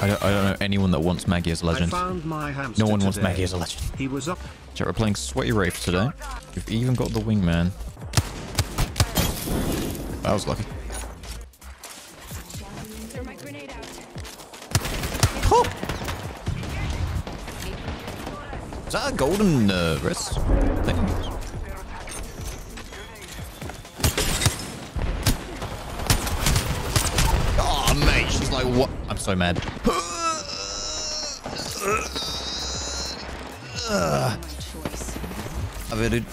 I don't, I don't know anyone that wants Maggie as a legend. I found my No one wants today. Maggie as a legend. He was up. Chat, we're playing Sweaty Wraith today. We've even got the wingman. That was lucky. Thermite grenade out. Oh! Is that a golden uh, wrist thing? Like, what? I'm so mad. I've.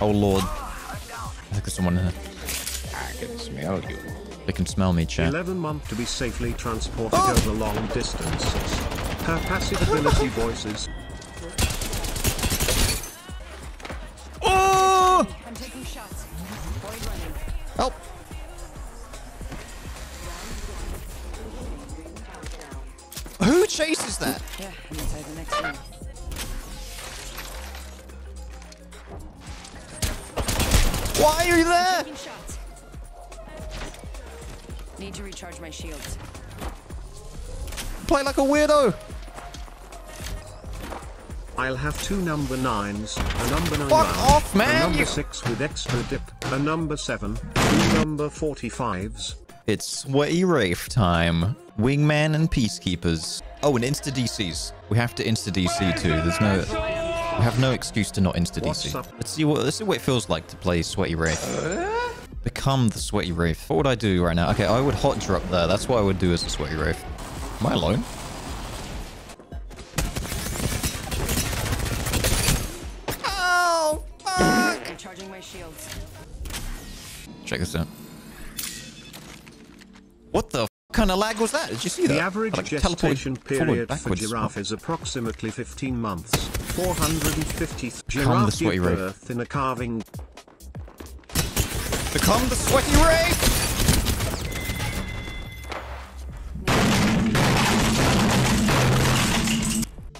Oh, Lord. I think there's someone here. I can smell you. They can smell me, chat. 11 month to be safely transported Oh. over long distances. Her passive ability voices. Who chases that? Yeah, I'm inside the next room. Why are you there? Need to recharge my shields. Play like a weirdo. I'll have two number nines, a number nine, Fuck off, man, a number you- six with extra dip, a number seven, two number 45s. It's Sweaty Wraith time. Wingman and Peacekeepers. Oh, and Insta DCs. We have to Insta DC too. There's no... We have no excuse to not insta-DC. Let's see what let's see what it feels like to play Sweaty Wraith. Become the Sweaty Wraith. What would I do right now? Okay, I would hot drop there. That's what I would do as a Sweaty Wraith. Am I alone? Oh, fuck! Recharging my shields. Check this out. What the f- kind of lag was that? Did you see that? The average like, gestation period for giraffe is approximately 15 months. 450 giraffe sweaty birth in a carving Become the sweaty wraith!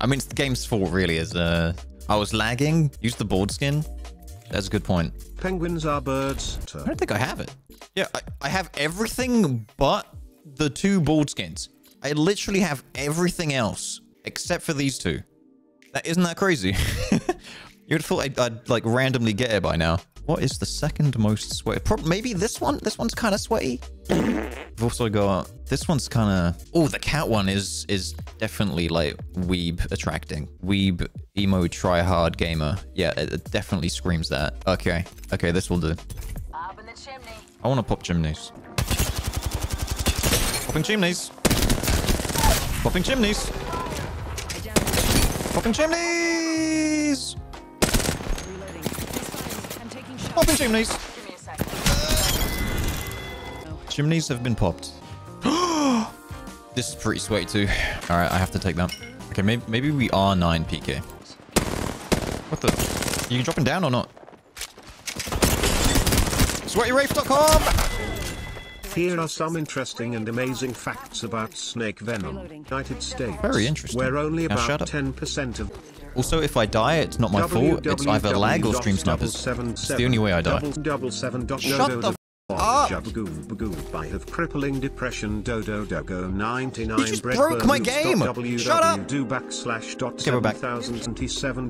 I mean, it's the game's fault, really, is uh, I was lagging. Use the board skin. That's a good point. penguins are birds. I don't think I have it. Yeah, I, I have everything but the two bald skins. I literally have everything else except for these two. That isn't that crazy. You'd have thought I'd, I'd like randomly get it by now. What is the second most sweaty? Pro maybe this one. This one's kind of sweaty. I've also got this one's kind of. Oh, the cat one is is definitely like weeb attracting. Weeb emo try hard gamer. Yeah, it, it definitely screams that. Okay, okay, this will do. Up in the chimney. I want to pop chimneys. Popping chimneys. Popping chimneys. Popping chimneys. Popping chimneys. Chimneys have been popped. this is pretty sweaty too. All right, I have to take that. Okay, maybe, maybe we are 9 PK. What the? You dropping down or not? SweatyWraith.com! Here are some interesting and amazing facts about snake venom. United States. Very interesting. Where only Now about 10% of Also, if I die, it's not my fault. It's either lag or stream snipers. It's the only way I die. Double seven dot Shut the up. Jabagoo bagoo. I have crippling depression. Dodo dogo 99. You just bread broke my game. dot Shut up. Do backslash dot Okay, we're back. 7077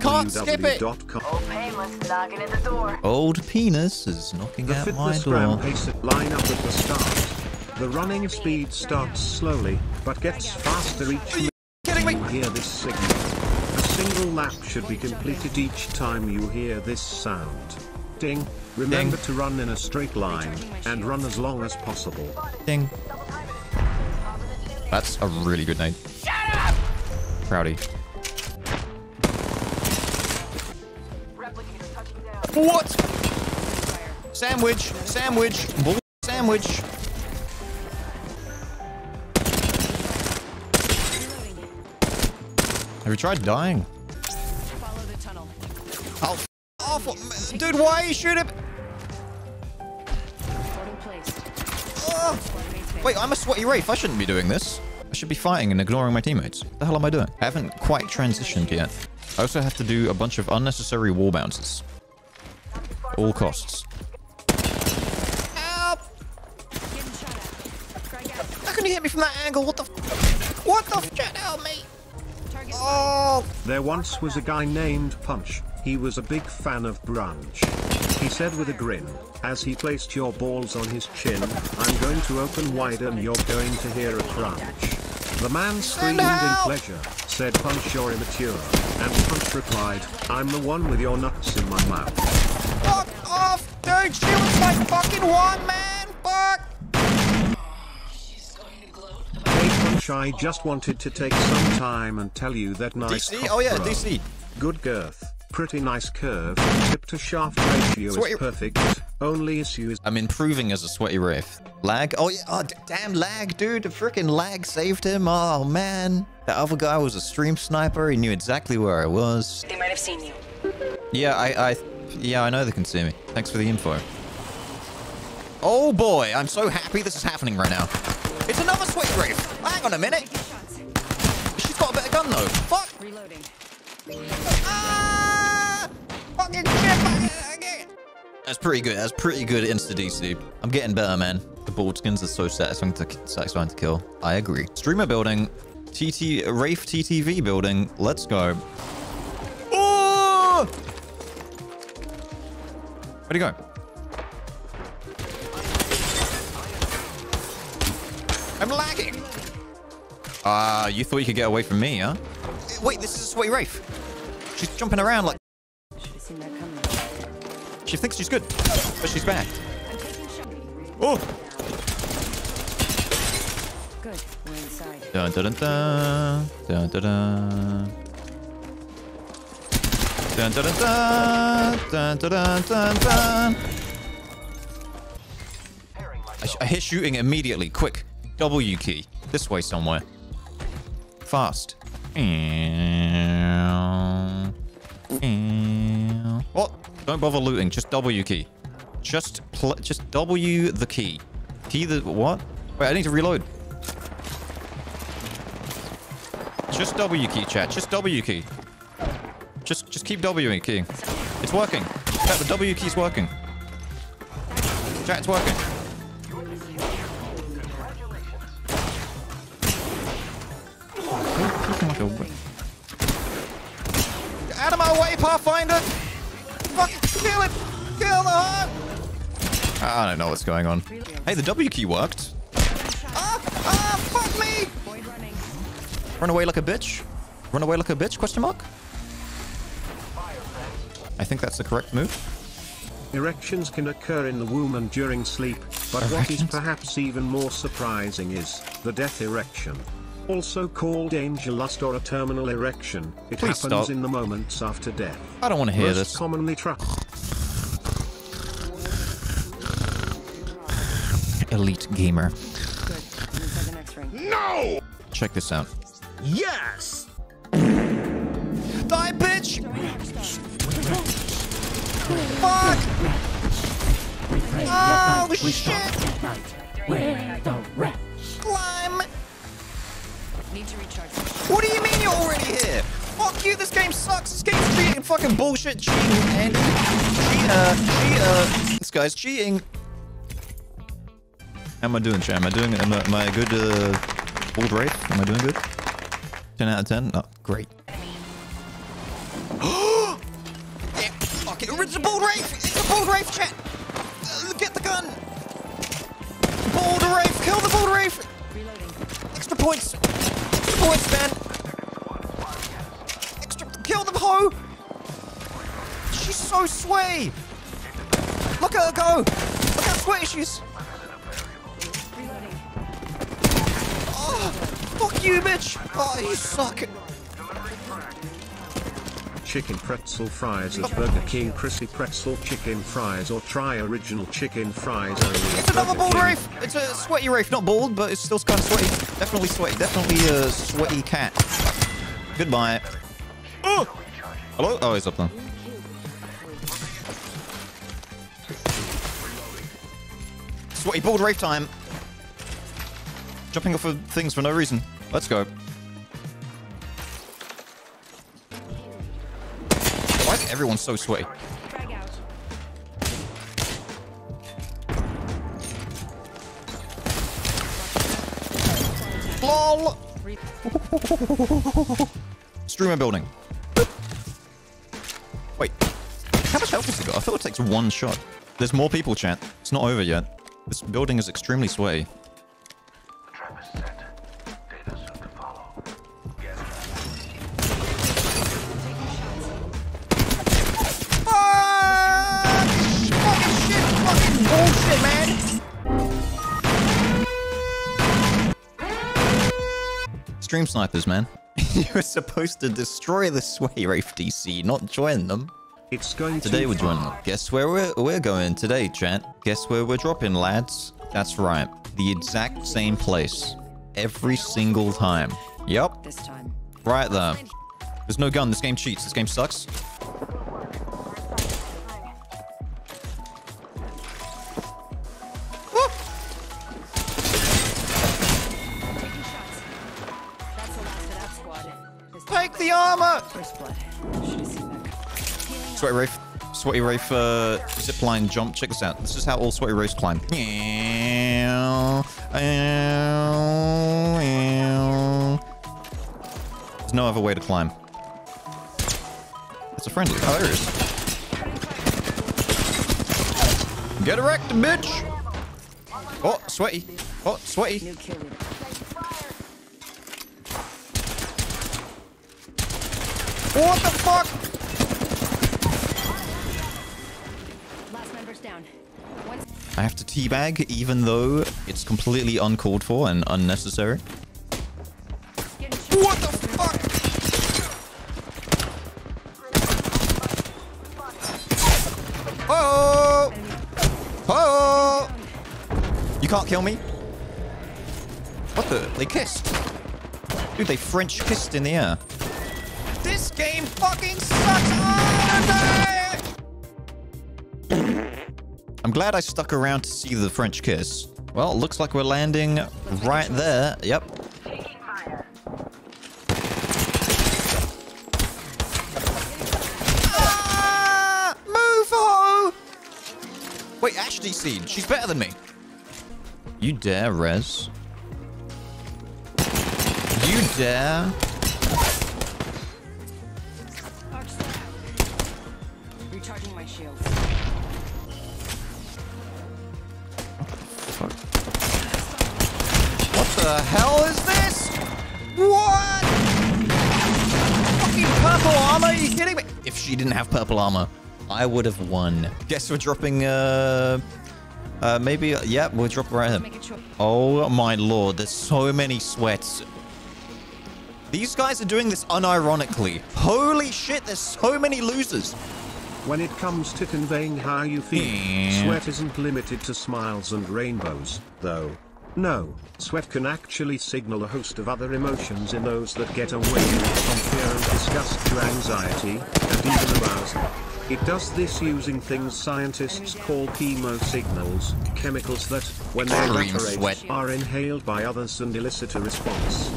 can't skip it. dot com. Oh, painless knocking at the door. Old penis is knocking The at my fitness gram door. pace it line up at the start. The running speed starts slowly, but gets faster each minute. Kidding me? You hear this signal. A single lap should be completed each time you hear this sound. Ding. Remember Ding. to run in a straight line and run as long as possible. Ding. That's a really good name. Shut up! Proudy. Replicator touching down. What? Sandwich, sandwich, bull sandwich. Have you tried dying? Follow the tunnel. Oh, what- Dude, why are you shooting? Oh. Wait, I'm a sweaty wraith. I shouldn't be doing this. I should be fighting and ignoring my teammates. What the hell am I doing? I haven't quite transitioned yet. I also have to do a bunch of unnecessary wall bounces. All costs. Help! I can you hit me from that angle? What the? f- What the? f- help me! Oh, There once was a guy named Punch. He was a big fan of brunch. He said with a grin, as he placed your balls on his chin, I'm going to open wide and you're going to hear a crunch. The man screamed in pleasure, said Punch you're immature, and Punch replied, I'm the one with your nuts in my mouth. fuck off, dude! She was my fucking one man. Fuck. Hey Punch I just wanted to take some time and tell you that nice DC? Oh yeah. DC. Good girth, pretty nice curve, tip to shaft ratio Sweaty- is perfect, only issue is I'm improving as a sweaty wraith. Lag? Oh yeah, oh, damn lag, dude. The freaking lag saved him. Oh man. The other guy was a stream sniper. He knew exactly where I was. They might have seen you. Yeah, I, I, yeah, I know they can see me. Thanks for the info. Oh boy, I'm so happy this is happening right now. It's another sweaty wraith. Hang on a minute. She's got a better gun though. Fuck. Reloading. Ah! Fucking shit. That's pretty good. That's pretty good insta DC. I'm getting better, man. The bald skins are so satisfying to, satisfying to kill. I agree. Streamer building. TT Wraith TTV building. Let's go. Oh! Where'd he go? I'm lagging. Ah, you thought you could get away from me, huh? Wait, this is a sweaty Wraith. She's jumping around like Should have seen that coming. she thinks she's good, but she's bad. I'm taking shot. Oh! Good. We're inside. Dun dun dun dun dun dun dun. Dun dun dun dun dun dun dun dun dun. I, I hit shooting immediately. Quick, W key. This way somewhere. Fast. What? Don't bother looting. Just W key. Just just W the key. Key the what? Wait, I need to reload. Just W key, chat. Just W key. Just just keep W keying. It's working. Chat, the W key's working. Chat, it's working. Out of my way, Pathfinder! Fuck! Kill it! Kill the heart! I don't know what's going on. Hey, the W key worked. Ah! Ah! Fuck me! Run away like a bitch? Run away like a bitch? Question mark? I think that's the correct move. Erections can occur in the womb and during sleep, but what is perhaps even more surprising is the death erection. Also called angel lust or a terminal erection, it Please happens stop. in the moments after death. I don't want to hear Most this. commonly tra- Elite gamer. No! I'm inside the next ring. Check this out. Yes! Die, bitch! Fuck! Oh, shit! Climb! Need to recharge. What do you mean you're already here? Fuck you, this game sucks. This game's cheating, fucking bullshit, cheating, and cheater, cheater. This guy's cheating. How am I doing, chat? Am I doing, am I, am I a good, uh, bald wraith? Am I doing good? 10 out of 10? Oh, great. yeah, fuck it. It's a bald wraith! It's a bald wraith, chat! Uh, get the gun! Bald wraith! Kill the bald wraith! Reloading. Extra points! Points, man! Extra... Kill the hoe! She's so sway! Look at her go! Look how sweaty she is! Oh, fuck you, bitch! Oh, you suck! Chicken pretzel fries at Burger King, Chrissy pretzel chicken fries, or try original chicken fries only at It's another Burger bald King. wraith! It's a sweaty wraith, not bald, but it's still kind of sweaty. Definitely sweaty. Definitely a sweaty cat. Goodbye. Oh! Hello? Oh, he's up there. Sweaty bald wraith time. Jumping off of things for no reason. Let's go. Why is everyone so sweaty? LOL! Streamer building. Wait. How much health has he got? I thought it takes one shot. There's more people, chat. It's not over yet. This building is extremely sway. Stream snipers, man. you were supposed to destroy the Sway Wraith DC, not join them. It's going Today we're joining them. Guess where we're, we're going today, chat? Guess where we're dropping, lads? That's right. The exact same place. Every single time. Yep. this time. Right there. There's no gun. This game cheats. This game sucks. Sweaty Wraith. Sweaty Wraith uh, zipline jump. Check this out. This is how all Sweaty Wraiths climb. There's no other way to climb. It's a friendly. Oh, there it is. Get wrecked, bitch! Oh, sweaty. Oh, sweaty. New kill leader. What the fuck? Last member's down. I have to teabag even though it's completely uncalled for and unnecessary. What the fuck? Oh! Oh! You can't kill me? What the? They kissed. Dude, they French kissed in the air. Game fucking sucks! I'm glad I stuck around to see the French kiss. Well, looks like we're landing right there. Yep. Ah! Move, ho! Wait, Ashley Seed. She's better than me. You dare, Rez? You dare? Recharging my shields. What the hell is this? What? Fucking purple armor? Are you kidding me? If she didn't have purple armor, I would have won. Guess we're dropping, uh... Uh, maybe, uh, yeah, we'll drop right here. Oh my lord, there's so many sweats. These guys are doing this unironically. Holy shit, there's so many losers. When it comes to conveying how you feel, Yeah. sweat isn't limited to smiles and rainbows, though. No, sweat can actually signal a host of other emotions in those that get away from fear and disgust to anxiety, and even arousal. It does this using things scientists call chemo signals, chemicals that, when they evaporate, are inhaled by others and elicit a response.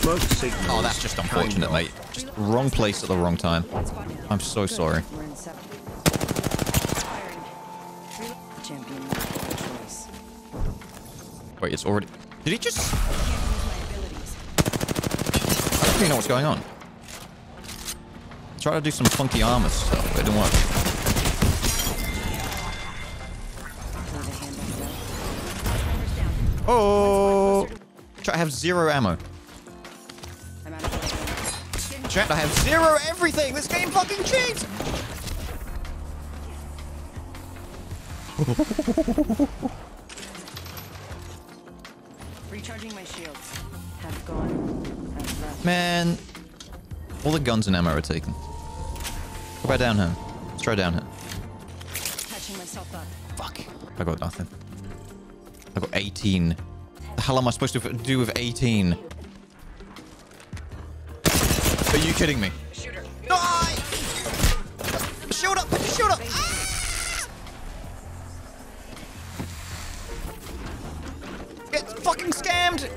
Smoke signals. Oh, that's just unfortunate, mate. Just wrong place at the wrong time. One squad down. I'm so sorry. We're in seven. Firing. Reload. Champion choice. Wait, it's already... Did he just... Can't use my abilities. I don't even know what's going on. Try to do some funky armor stuff, but it didn't work. Throw the handbags out. Members down. Oh! Chat, I have zero ammo. I'm out of ammo. Chat, I have zero everything! This game fucking cheats! Recharging my shields. Half gone. Half left. Man, all the guns and ammo are taken. Go back down here. Let's try down here. Patching myself up. Fuck. I got nothing. I got 18. The hell am I supposed to do with 18? Are you kidding me? Shooter. Shield up! Shoot your shield up! Scammed!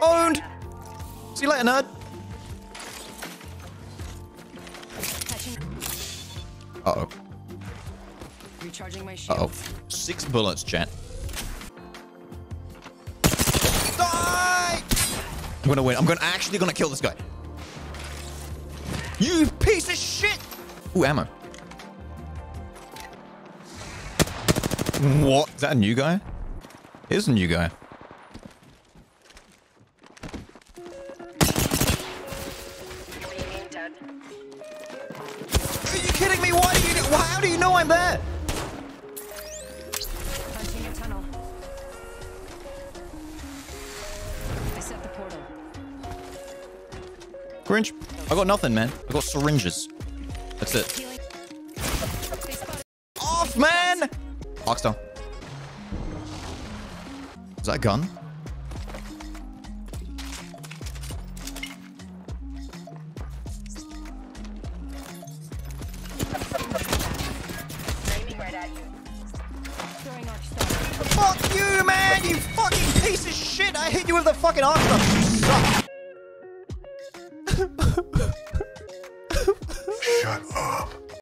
Owned! See you later, nerd. Uh-oh. Recharging my Uh-oh. Six bullets, chat. Die! I'm gonna win. I'm gonna actually gonna kill this guy. You piece of shit! Ooh, ammo. What? Is that a new guy? It is a new guy. Are you kidding me? Why do you? How do you know I'm there? Punching a tunnel. I set the portal. Grinch. I got nothing, man. I got syringes. That's it. Healing. They spotted. Off, man! Arc Star. Is that a gun? Throwing arc star. Fuck you, man! You fucking piece of shit! I hit you with the fucking Arc Star.